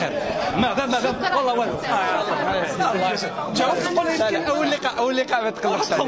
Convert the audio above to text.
خير. ماذا ماذا والله والو آه، الله يسلمك. جاوبت قول لي أول لقاء أول لقاء ما تقلقش